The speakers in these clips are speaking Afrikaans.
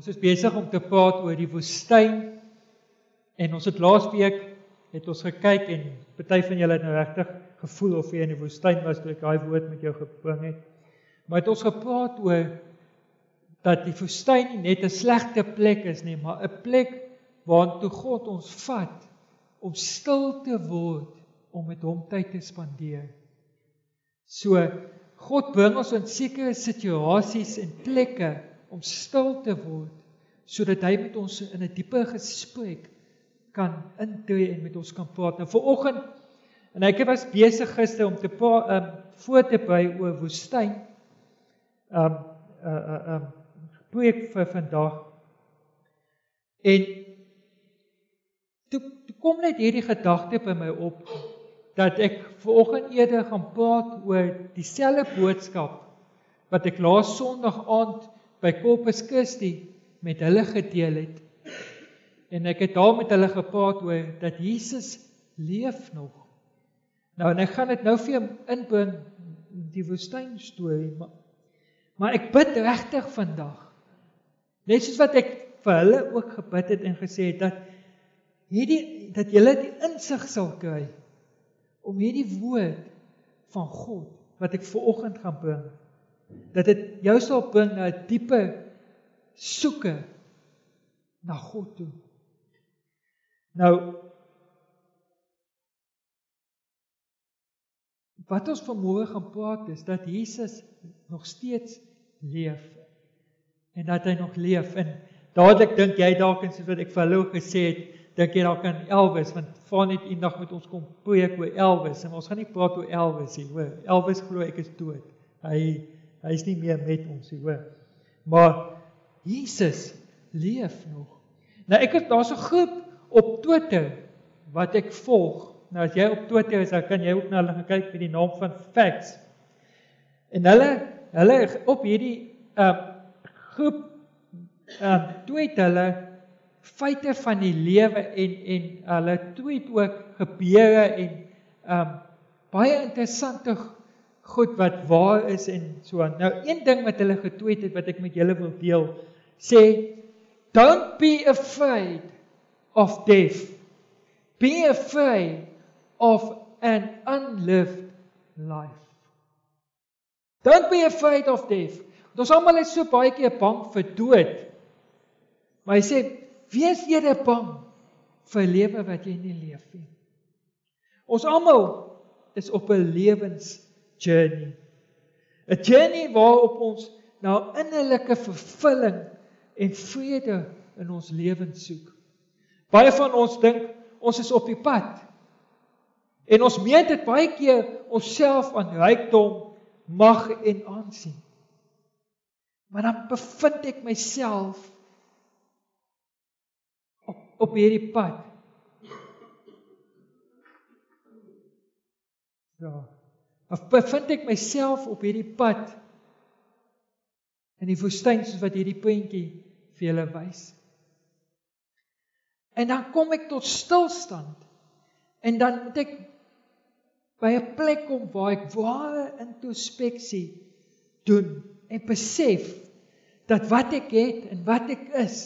Ons is besig om te praat oor die woestyn en ons het laasweek het ons gekyk en party van julle het nou regtig gevoel of jy in die woestyn was toe ek daai woord met jou gebring het. Maar het ons gepraat oor dat die woestyn nie net 'n slegte plek is nie, maar 'n plek waartoe God ons vat om stil te word om met hom tyd te spandeer. So God bring ons in sekere situasies en plekke om stil te word sodat hy met ons in 'n dieper gesprek kan intree en met ons kan praat. Nou vooroggend en ek was besig gister om te praat um voor te by oor woestyn. Um uh uh um preek vir vandag. En toe, toe kom net hierdie gedagte by my op dat ek vooroggend eerder gaan praat oor dieselfde boodskap wat ek laas Sondag aand by Corpus Christi met hulle gedeel het. En ek het daar met hulle gepraat oor dat Jesus leef nog. Nou en ek gaan dit nou vir jou inbring die woestyn storie, maar maar ek bid regtig vandag. Net soos wat ek vir hulle ook gebid het en gesê het dat hierdie dat julle die insig sal kry om hierdie woord van God wat ek ver oggend gaan bring dat dit jou sal bring na 'n diepe soeke na God toe. Nou wat ons vanmôre gaan praat is dat Jesus nog steeds leef en dat hy nog leef. En dadelik dink jy dalk en soos wat ek vir hulle gesê het dink jy dalk aan Elvis want vra net eendag met ons kom preek oor Elvis en ons gaan nie praat oor Elvis nie hoor. Elvis glo ek is dood. Hy Hy is nie meer met ons nie, hoor. Maar Jesus leef nog. Nou ek het daar's 'n groep op Twitter wat ek volg. Nou as jy op Twitter is, dan kan jy ook na hulle kyk met die naam van Facts. En hulle hulle op hierdie uh groep uh tweet hulle feite van die lewe en en hulle tweet ook gebeure en um baie interessante goed wat waar is en so aan. Nou een ding wat hulle getweet het wat ek met julle wil deel, sê don't be afraid of death. Be afraid of an unlived life. Don't be afraid of death. Ons almal is so baie keer bang vir dood. Maar hy sê wees eerder bang vir lewe wat jy nie leef nie. Ons almal is op 'n lewens journey. 'n Journey waarop ons na innerlike vervulling en vrede in ons lewens soek. Baie van ons dink ons is op die pad. En ons meet dit baie keer onsself aan rykdom, mag en aansien. Maar dan bevind ek myself op op hierdie pad. Ja. Of bevind ek myself op hierdie pad in die woestyn soos wat hierdie prentjie vir julle wys. En dan kom ek tot stilstand. En dan moet ek by 'n plek kom waar ek ware introspeksie doen en besef dat wat ek het en wat ek is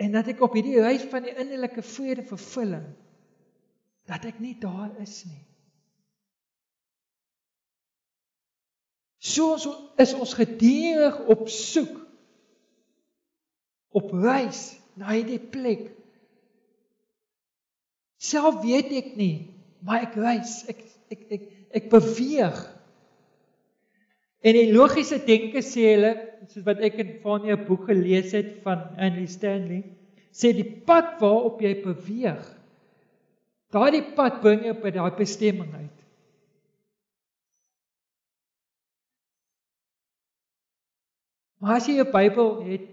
en dat ek op hierdie reis van die innerlike vrede vervulling dat ek nie daar is nie. So is ons gedurig op soek op reis na hierdie plek. Self weet ek nie, maar ek reis, ek ek ek ek beweeg. En die logiese denke sê hulle, soos wat ek in van 'n boek gelees het van Andy Stanley, sê die pad waarop jy beweeg Daardie pad bring jou by daai bestemming uit. Maar as jy jou Bybel het,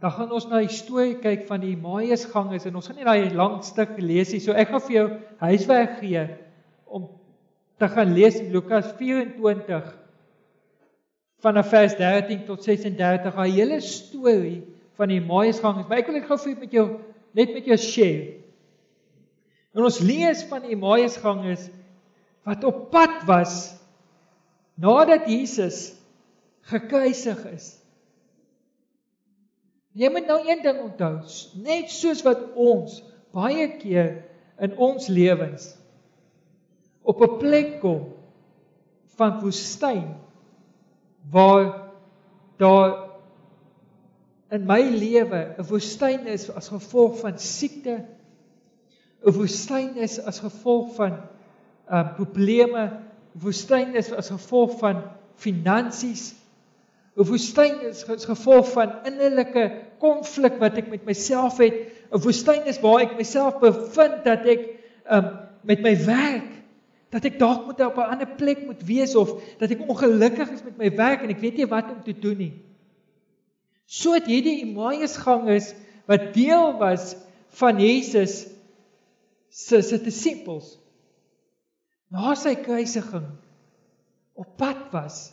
dan gaan ons na die storie kyk van die Emmausgangers en ons gaan nie daai lang stuk lees nie. So ek gaan vir jou huiswerk gee om te gaan lees Lukas 24 vanaf vers 13 tot 36, 'n hele storie van die Emmausgangers. Maar ek wil dit gou vir met jou net met jou share. En ons lees van Emmausgangers wat op pad was nadat Jesus gekruisig is. Jy moet nou een ding onthou, net soos wat ons baie keer in ons lewens op 'n plek kom van woestyn waar daar in my lewe 'n woestyn is as gevolg van siekte 'n woestyn is as gevolg van uh probleme, woestyn is as gevolg van finansies. 'n Woestyn is as gevolg van innerlike konflik wat ek met myself het. 'n Woestyn is waar ek myself bevind dat ek um met my werk dat ek dalk moet op 'n ander plek moet wees of dat ek ongelukkig is met my werk en ek weet nie wat om te doen nie. So het hierdie Emmaus gangers wat deel was van Jesus se se disippels na sy kruisiging op pad was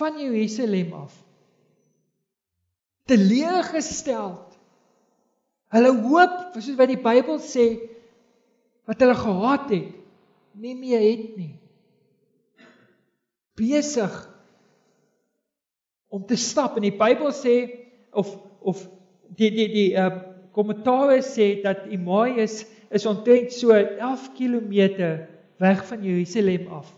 van Jerusalem af teleurgestel hulle hoop soos wat die Bybel sê wat hulle gehad het nie meer het nie. Besig om te stap en die Bybel sê of of die die die uh kommentaar sê dat Emmaus is omtrent so 11 km weg van Jerusalem af.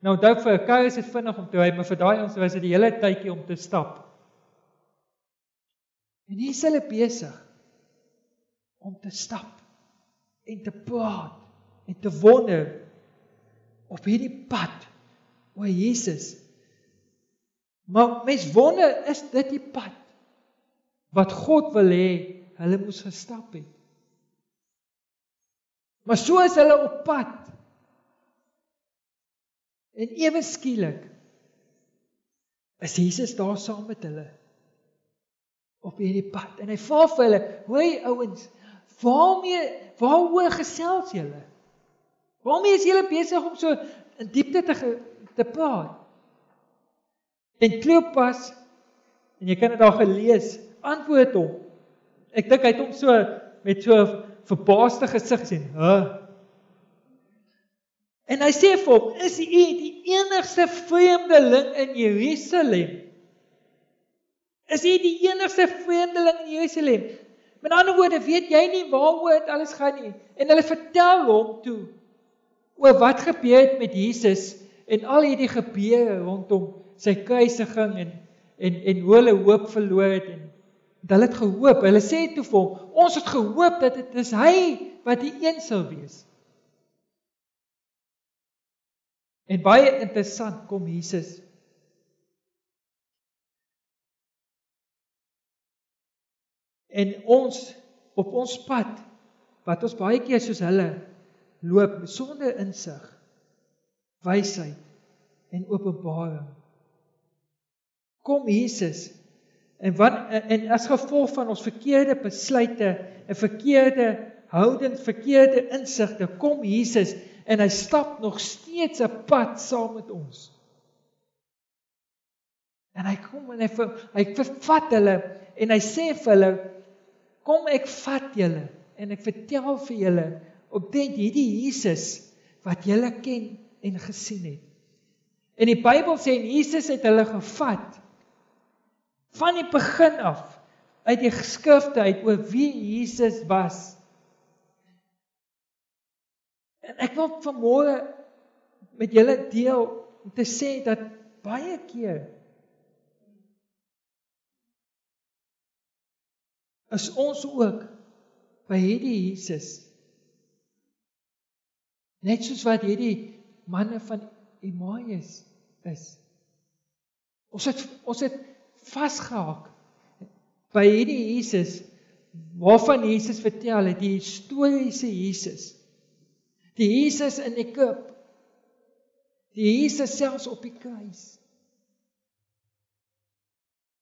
Nou dalk vir 'n kar is dit vinnig om te ry, maar vir daai ons was dit die hele tydjie om te stap. En hier is hulle besig om te stap en te praat en te wonder op hierdie pad oor Jesus. Maar mens wonder is dit die pad wat God wil hê hulle moes gestap het. Maar so is hulle op pad. En ewe skielik is Jesus daar saam met hulle op hierdie pad en hy vra vir hulle: "Hoei ouens, waarmee waaroor gesels julle? Waarmee is julle besig om so in diepte te te praat?" En Kleopas en jy kan dit daar gelees, antwoord hom. Ek dink hy het hom so met so verbaasde gesig gesê, "Hæ?" En hy sê vir hom, "Is u die enigste vreemdeling in Jerusalem?" Is jy die enigste vreemdeling in Jerusalem? Met ander woorde, weet jy nie waaroor dit alles gaan nie. En hulle vertel hom toe oor wat gebeur het met Jesus en al hierdie gebeure rondom sy kruisiging en en en hoe hulle hoop verloor het en Hulle het gehoop. Hulle sê toe vir hom, "Ons het gehoop dat dit is hy wat die een sou wees." En baie interessant kom Jesus. En ons op ons pad wat ons baie keer soos hulle loop sonder insig, wysheid en openbaring. Kom Jesus En wat en as gevolg van ons verkeerde besluite en verkeerde houdings, verkeerde insigte, kom Jesus en hy stap nog steeds 'n pad saam met ons. En hy kom en hy vir, hy vervat hulle en hy sê vir hulle kom ek vat julle en ek vertel vir julle op dit hierdie Jesus wat julle ken en gesien het. En die Bybel sê en Jesus het hulle gevat van die begin af uit die geskrifte uit oor wie Jesus was. En ek wil vanmôre met julle deel om te sê dat baie keer is ons ook by hierdie Jesus net soos wat hierdie manne van Emmaus is. Ons het ons het vasgehak by hierdie Jesus waarvan Jesus vertel het, die historiese Jesus. Die Jesus in die krib. Die Jesus selfs op die kruis.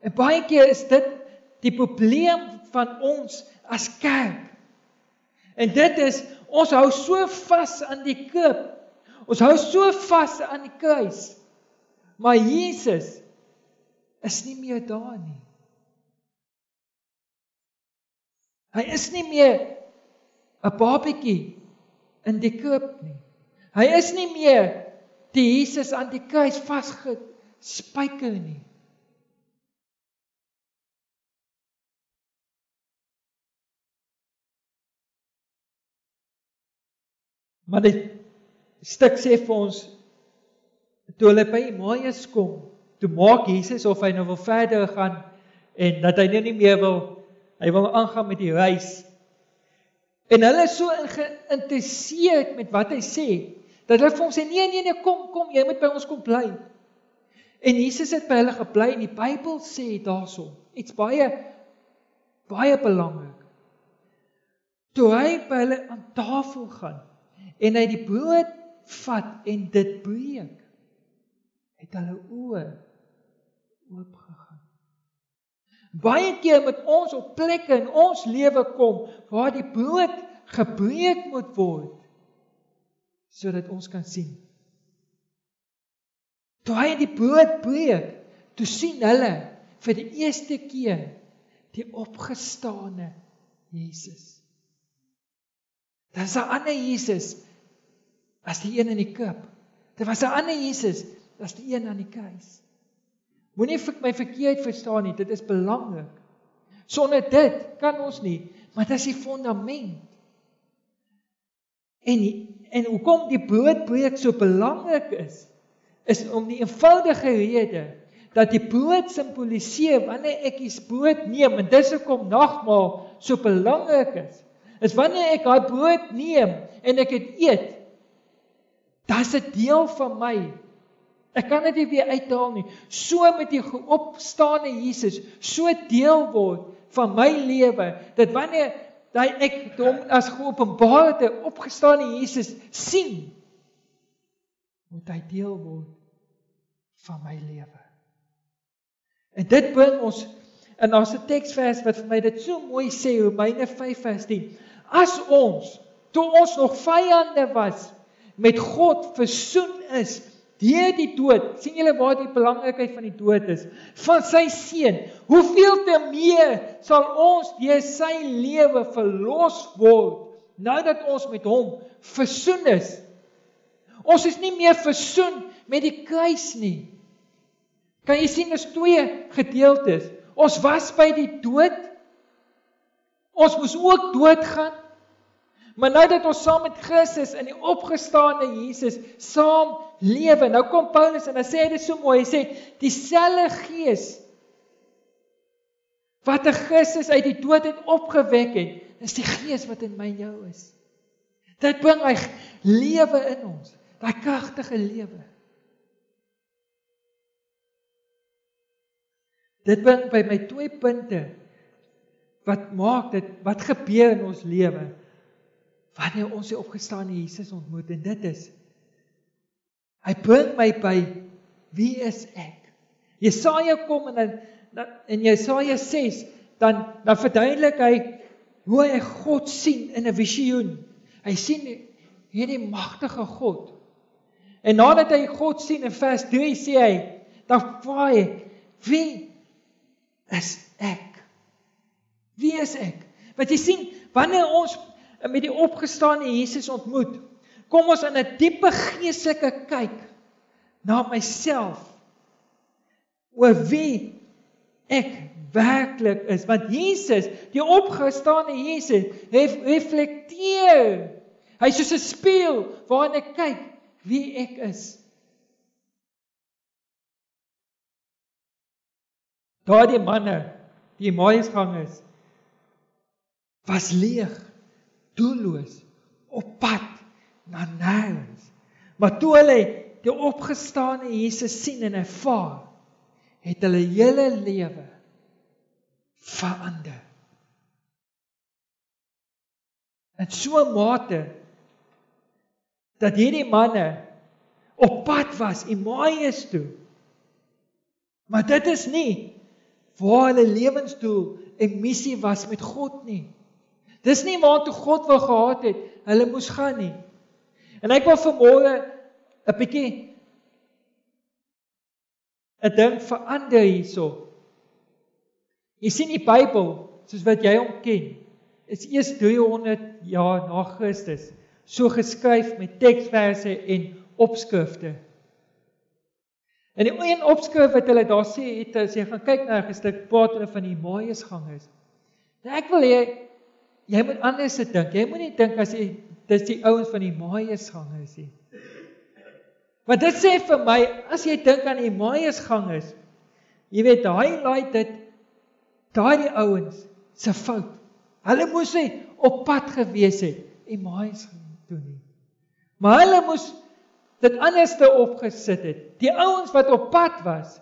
En baie keer is dit die probleem van ons as kerk. En dit is ons hou so vas aan die krib. Ons hou so vas aan die kruis. Maar Jesus is nie meer daar nie. Hy is nie meer 'n babatjie in die krib nie. Hy is nie meer die Jesus aan die kruis vasge spyker nie. Maar dit stuk sê vir ons toe hulle by Emmaus kom, toe maak Jesus of hy nou wil verder gaan en dat hy nou nie meer wil hy wil aangaan met die reis. En hulle is so geïnteresseerd met wat hy sê dat hulle vir hom sê nee nee nee kom kom jy moet by ons kom bly. En Jesus het by hulle gebly en die Bybel sê daarso iets baie baie belangrik. Toe hy by hulle aan tafel gaan en hy die brood vat en dit breek het hulle oë oop gegaan. Baie keer met ons op plekke in ons lewe kom waar die brood gebreek moet word sodat ons kan sien. Toe hy die brood breek, toe sien hulle vir die eerste keer die opgestane Jesus. Daar's 'n ander Jesus as die een in die kip. Daar was 'n ander Jesus as die een aan die kruis. Moenie vir my verkeerd verstaan nie, dit is belangrik. Sonder dit kan ons nie, maar dit is die fondament. En en hoekom die broodbreek so belangrik is, is om die eenvoudige rede dat die brood simboliseer wanneer ek die brood neem en dis hoekom nagmaal so belangrik is is wanneer ek daai brood neem en ek dit eet, dis 'n deel van my. Ek kan dit nie weer uithaal nie. So met die opstaande Jesus so deel word van my lewe dat wanneer dat ek hom as geopenbaarde opgestaane Jesus sien, moet hy deel word van my lewe. En dit bring ons en daar's 'n teksvers wat vir my dit so mooi sê Romeine 5 vers 10. As ons toe ons nog vyande was met God versoen is deur die dood. sien julle waar die belangrikheid van die dood is? Van sy seun. Hoeveel te meer sal ons deur sy lewe verlos word nou dat ons met hom versoen is? Ons is nie meer versoen met die kruis nie. Kan jy sien daar's twee gedeeltes. Ons was by die dood. Ons moes ook doodgaan. Maar nou dat ons saam met Christus in die opgestaane Jesus saam lewe. Nou kom Paulus en hy sê dit so mooi. Hy sê dieselfde Gees wat 'n Christus uit die dood het opgewek het, is die Gees wat in my en jou is. Dit bring hy lewe in ons, daai kragtige lewe. Dit bring by my twee punte wat maak dit wat gebeur in ons lewe wanneer ons die opgestaane Jesus ontmoet en dit is hy bring my by wie is ek? Jesaja kom en dan in Jesaja 6 dan dan verduidelik hy hoe hy God sien in 'n visioen. Hy sien hierdie magtige God. En nadat hy God sien in vers 3 sê hy dan vra hy wie is ek? Wie is ek? Want jy sien wanneer ons met die opgestaane Jesus ontmoet, kom ons in 'n diepe geestelike kyk na myself oor wie ek werklik is. Want Jesus die opgestaane Jesus reflekteer hy soos 'n spieël waarin ek kyk wie ek is. Daardie manne die Emmausgangers was leeg doelloos op pad na nêrens. Maar toe hulle die opgestane Jesus sien en ervaar, het hulle hele lewe verander. En so mate dat hierdie manne op pad was Emmaus toe. Maar dit is nie waar hulle lewensdoel en missie was met God nie. Dis nie waar toe God wou gehad het hulle moes gaan nie. En ek wil vanmôre 'n bietjie 'n ding verander hierso. Jy sien die Bybel, soos wat jy hom ken, is eers 300 jaar na Christus so geskryf met teksverse en opskrifte. En die een opskrif wat hulle daar sê het as jy gaan kyk na 'n stuk praat hulle van die Emmausgang is. Nou ek wil hê jy moet anders dink. Jy moenie dink as jy dis die ouens van die Emmausgang is nie. Want dit sê vir my as jy dink aan die Emmausgang is, jy weet highlight dit daai ouens se fout. Hulle moes hy op pad gewees het. Emmausgang toe nie. Maar hulle moes dit anderste opgesit het. Die ouens wat op pad was,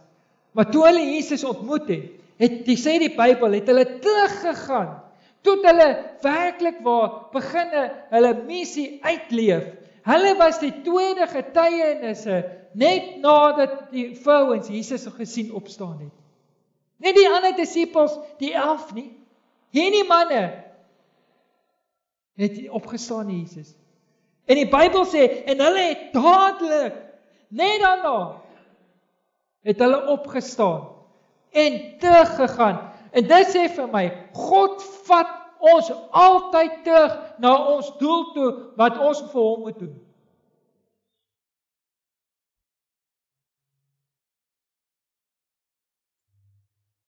maar toe hulle Jesus ontmoet het, het die sê die Bybel het hulle teruggegaan tot hulle werklik waar begin hulle missie uitleef. Hulle was die tweede getuienisse net nadat die vrouens Jesus gesien opstaan het. Nie die ander disippels, die 11 nie. Hierdie manne het opgestaan Jesus. En die Bybel sê en hulle het dadelik net daarna het hulle opgestaan en teruggegaan. En dit sê vir my, God vat ons altyd terug na ons doel toe wat ons vir hom moet doen.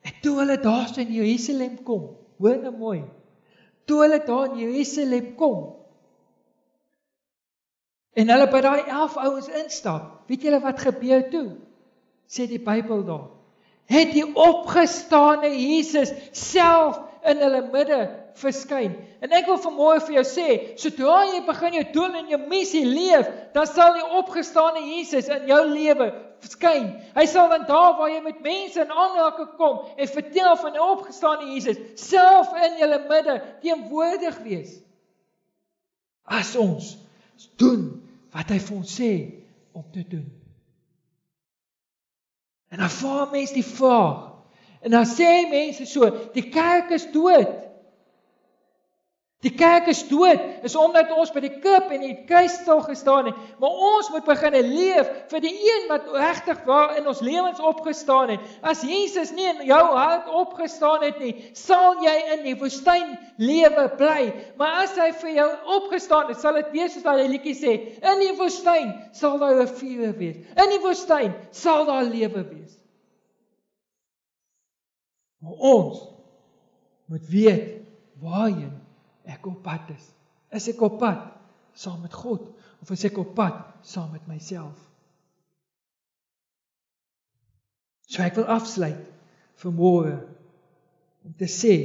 En toe hulle daar in Jerusalem kom, hoor nou mooi. Toe hulle daar in Jerusalem kom, En hulle by daai 11 ouens instap. Weet julle wat gebeur toe? Sê die Bybel daar. Het die opgestane Jesus self in hulle midde verskyn. En ek wil vanmôre vir jou sê, sodra jy begin jou doel en jou missie leef, dan sal die opgestane Jesus in jou lewe verskyn. Hy sal dan daar waar jy met mense in aanraking kom en vertel van die opgestane Jesus, self in julle midde teenwoordig wees. As ons doen wat hy vir ons sê om te doen. En dan vra mense die vraag. En dan sê mense so, die kerk is dood. Die kerk is dood is omdat ons by die krib en die kruis stil gestaan het. Maar ons moet begin leef vir die een wat regtig waar in ons lewens opgestaan het. As Jesus nie in jou hart opgestaan het nie, sal jy in die woestyn lewe bly. Maar as hy vir jou opgestaan het, sal dit wees soos daai liedjie sê, in die woestyn sal daar 'n vuur wees. In die woestyn sal daar lewe wees. Maar ons moet weet waarheen ek op pad is. Is ek op pad saam met God of is ek op pad saam met myself? So ek wil afsluit vir môre om te sê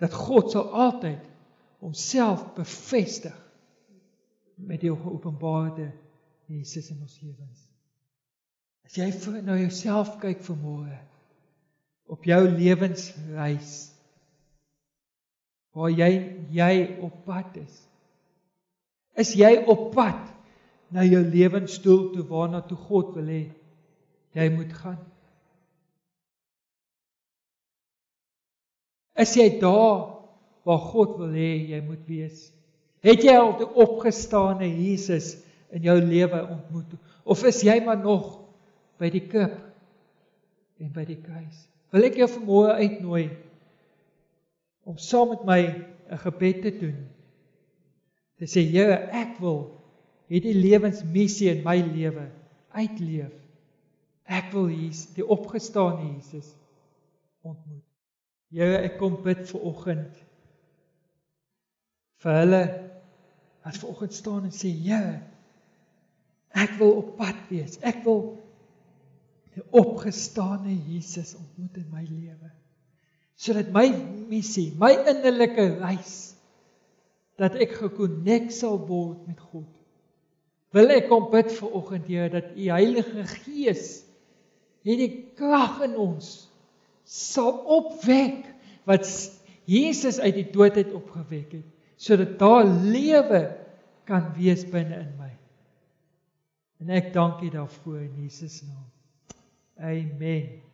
dat God sal altyd homself bevestig met die geopenbaarde Jesus in ons lewens. As jy vir nou jouself kyk vir môre op jou lewensreis waar jy jy op pad is. Is jy op pad na jou lewensdoel toe waarna toe God wil hê jy moet gaan? Is jy daar waar God wil hê jy moet wees? Het jy al die opgestane Jesus in jou lewe ontmoet of is jy maar nog by die krib en by die kruis? Wil ek jou vanmôre uitnooi om saam met my 'n gebed te doen. Te sê Here, ek wil hierdie lewensmissie in my lewe uitleef. Ek wil hier die opgestane Jesus ontmoet. Here, ek kom bid vir oggend vir hulle wat ver oggend staan en sê, Here, ek wil op pad wees. Ek wil die opgestane Jesus ontmoet in my lewe sodat my missie, my innerlike reis dat ek gekonnek sal word met God. Wil ek kom bid vir oggend Here dat u Heilige Gees hierdie krag in ons sal opwek wat Jesus uit die dood uit opgewek het sodat daar lewe kan wees binne in my. En ek dank U daarvoor in Jesus naam. Amen.